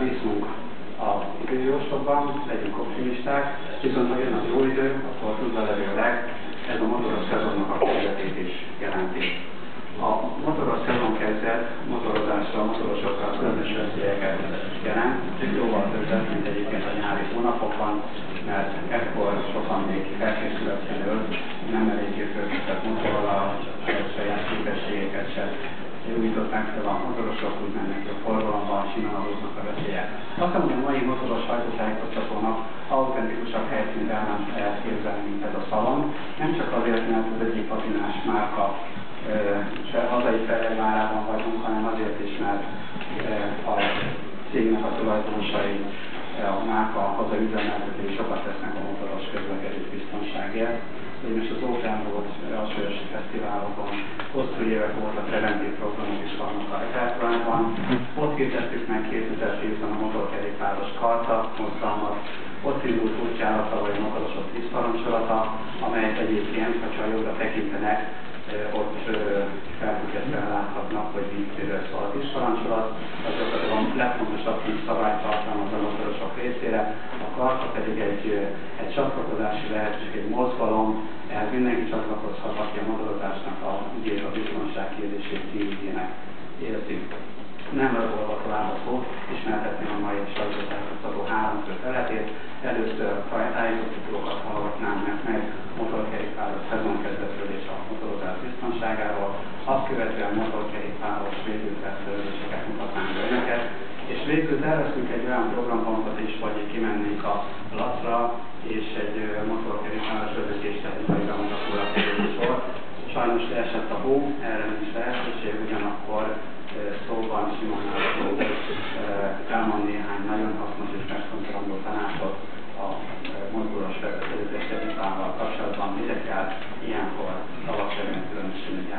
bízunk a időjósokban, legyünk optimisták, viszont ha jön a jó idő, akkor tudvalevőleg ez a motoros szezonnak a kezdetét is jelenti. A motoros szezon kezdet motorozásra, motorosokkal különös veszélyeket jelent, jóval többet, mint egyébként a nyári hónapokban, mert ekkor sokan még felkészületlenül nem eléggé fölkészített motorral a saját képességeket se újították fel a motorosok, úgy mennek a forgalomban, simán adóznak a veszélyek. Azt mondom, hogy a mai motoros sajtótájékoztatónak autentikusabb helyszínt nem lehet képzelni, mint ez a szalon. Nem csak azért, mert az egyik patinás márka se hazai Ferejvárában vagyunk, hanem azért is, mert a cégnek a tulajdonosai a márka hazai üzemeltetői sokat tesznek a motoros közlekedés biztonságért. Ugyanis az Óceán volt a Sősi Fesztiválokon, hosszú évek óta preventív programok is vannak a repertoárban. Hirdettük meg 2010-ben a motorkerékpáros karta mozgalmat, ott indult útjára a motorosok tisztparancsolata, amelyet egyébként, ha csak jobbra tekintenek, ott felfüggesztően láthatnak, hogy miről szól a tisztparancsolat, azokat a legfontosabb szabályt tartalmaz a motorosok részére, a karta pedig egy, egy csatlakozási lehetőség, egy mozgalom, ehhez mindenki csatlakozhat, aki a motorozásnak a a biztonság kérdését kívüljének érzi. Nem arról tovább a szó, ismertetném a mai sajtótájékoztató három fő feletét. Először tájékoztatókat hallgatnánk meg motorkerékpáros szezonkezdetről és a motorozás biztonságáról, azt követően motorkerékpáros védőfelszereléseket mutatnánk be önöket, és végül terveztünk egy olyan programpontot is, hogy kimennénk a latra, és egy motorkerékpáros vezetés technikai bemutatóra kerül sor. Sajnos leesett a hó, erre nincs lehetőség, ugyanakkor szóban simán elmond néhány nagyon hasznos és megfontolandó tanácsot a motoros vezetős kapcsolatban, mire kell ilyenkor tavaszerűen különösen járni.